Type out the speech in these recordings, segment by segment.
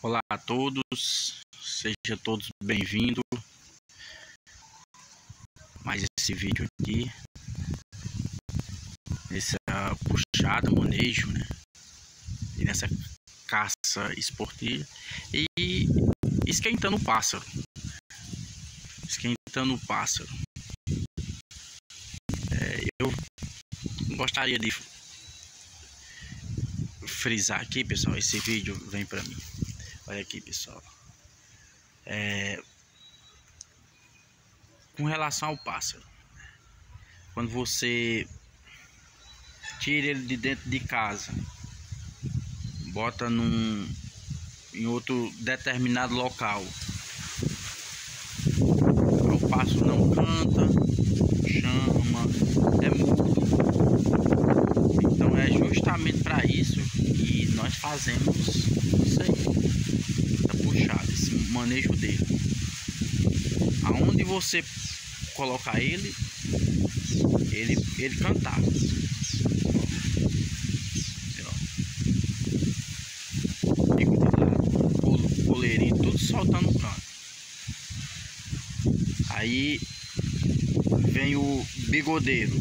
Olá a todos, sejam todos bem-vindos. Mais esse vídeo aqui, nessa puxada, manejo, né? E nessa caça esportiva e esquentando o pássaro. Esquentando o pássaro. É, eu gostaria de frisar aqui, pessoal, esse vídeo vem para mim. Olha aqui, pessoal. É, com relação ao pássaro, quando você tira ele de dentro de casa, bota num em outro determinado local, o pássaro não canta, chama, é mudo. Então é justamente para isso que nós fazemos isso aí, manejo dele. Aonde você colocar ele, ele, ele cantar. Coleirinho, tudo soltando o canto. Aí vem o bigodeiro.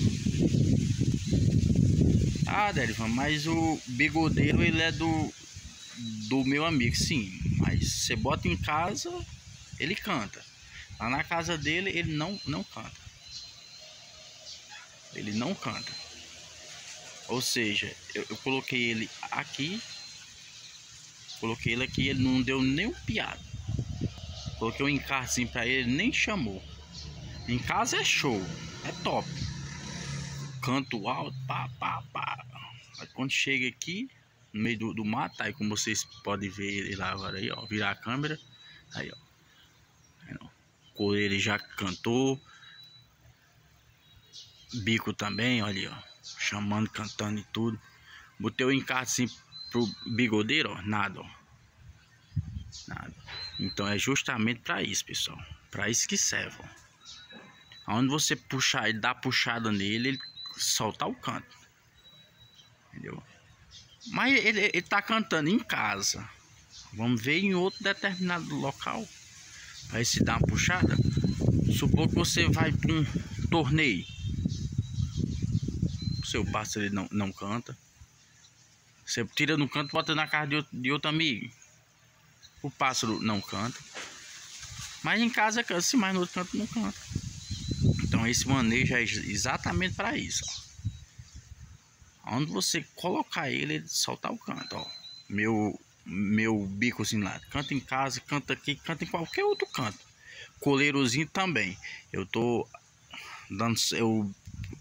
Ah, Derivan, mas o bigodeiro ele é do do meu amigo, sim. Mas você bota em casa, ele canta. Lá na casa dele, ele não, não canta. Ele não canta. Ou seja, eu, eu coloquei ele aqui. Coloquei ele aqui, ele não deu nem um piado. Coloquei um encartezinho pra ele, nem chamou. Em casa é show, é top. Canto alto, pá, pá, pá. Mas quando chega aqui, no meio do, do mato, aí como vocês podem ver ele lá agora aí, ó. Virar a câmera. Aí, ó. Aí, ele já cantou. Bico também, olha ó. Chamando, cantando e tudo. Botei o encarte assim pro bigodeiro, ó. Nada, ó. Nada. Então é justamente para isso, pessoal. Para isso que serve, ó. Onde você puxar e dar puxada nele, ele soltar o canto. Entendeu? Mas ele, ele tá cantando em casa. Vamos ver em outro determinado local. Aí se dá uma puxada. Supor que você vai para um torneio. O seu pássaro ele não, não canta. Você tira no canto, bota na casa de outro, de outro amigo. O pássaro não canta. Mas em casa canta, se mais no outro canto não canta. Então esse manejo é exatamente para isso. Ó. Onde você colocar ele, ele soltar o canto, ó. Meu meu bicozinho lá, canta em casa, canta aqui, canta em qualquer outro canto. Coleirozinho também. Eu tô dando eu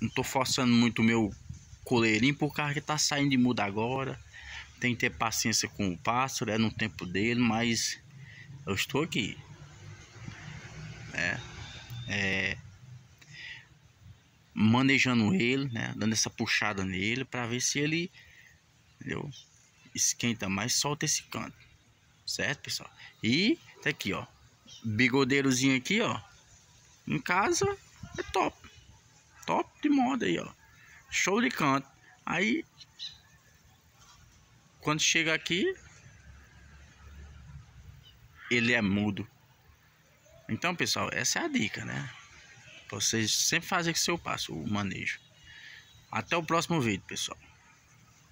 não tô forçando muito o meu coleirinho por causa que tá saindo de muda agora. Tem que ter paciência com o pássaro, é no tempo dele, mas eu estou aqui. É, é manejando ele, né, dando essa puxada nele para ver se ele entendeu? esquenta mais, solta esse canto. Certo, pessoal? E tá aqui, ó. Bigodeirozinho aqui, ó. Em casa é top. Top de moda aí, ó. Show de canto. Aí quando chega aqui ele é mudo. Então, pessoal, essa é a dica, né? Vocês sempre fazem com seu passo o manejo. Até o próximo vídeo, pessoal.